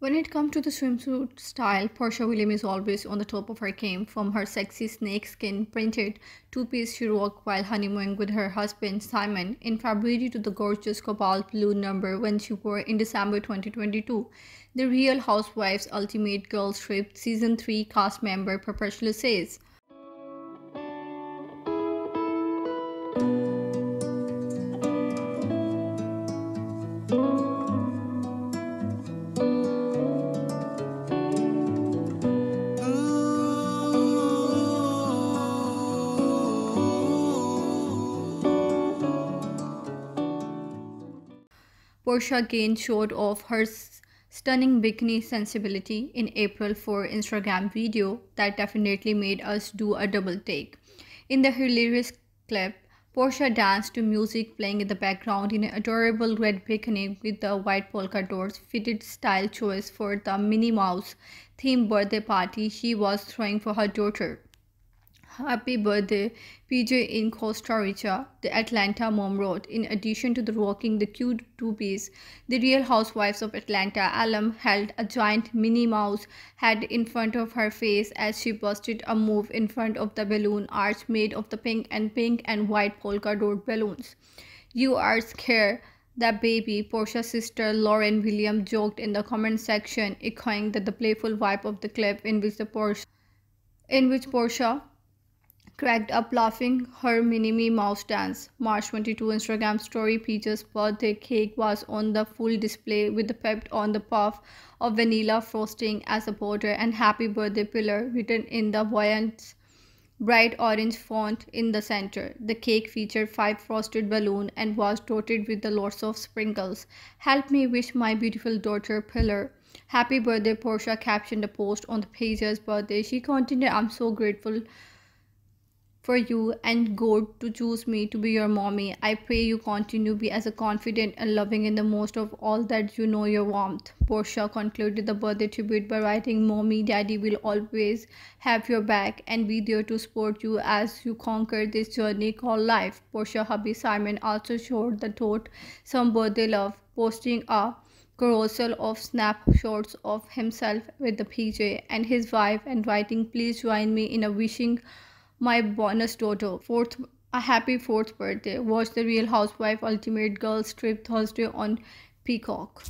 When it comes to the swimsuit style, Porsha Williams is always on the top of her game. From her sexy snakeskin printed two-piece she rocked while honeymooning with her husband Simon in February to the gorgeous cobalt blue number when she wore in December 2022. The Real Housewives Ultimate Girls Trip Season 3 cast member perpetually says. Porsha again showed off her stunning bikini sensibility in April for Instagram video that definitely made us do a double take. In the hilarious clip, Porsha danced to music playing in the background in an adorable red bikini with the white polka dots fitted style choice for the Minnie Mouse themed birthday party she was throwing for her daughter. Happy birthday, PJ in Costa Rica, the Atlanta mom wrote. In addition to the rocking the cute two-piece, the Real Housewives of Atlanta alum held a giant Minnie Mouse head in front of her face as she busted a move in front of the balloon arch made of the pink and pink and white polka dot balloons. You are scared that baby, Porsha's sister Lauren Williams joked in the comment section, echoing that the playful vibe of the clip in which the Porsha in which Porsha cracked up laughing her Minnie Mouse dance. March 22 Instagram story Peach's birthday cake was on the full display with the pepped on the puff of vanilla frosting as a border and happy birthday Pilar written in the buoyant bright orange font in the center. The cake featured five frosted balloons and was dotted with the lots of sprinkles. Help me wish my beautiful daughter Pilar. Happy birthday, Porsha captioned the post on the PJ's birthday. She continued, I'm so grateful for you and God to choose me to be your mommy. I pray you continue be as a confident and loving in the most of all that you know your warmth. Porsha concluded the birthday tribute by writing, Mommy, Daddy will always have your back and be there to support you as you conquer this journey called life. Porsha hubby Simon also showed the thought some birthday love, posting a carousel of snapshots of himself with the PJ and his wife and writing, Please join me in a wishing my bonus daughter. Fourth, a happy fourth birthday. Watch the Real Housewife Ultimate Girls Trip Thursday on Peacock.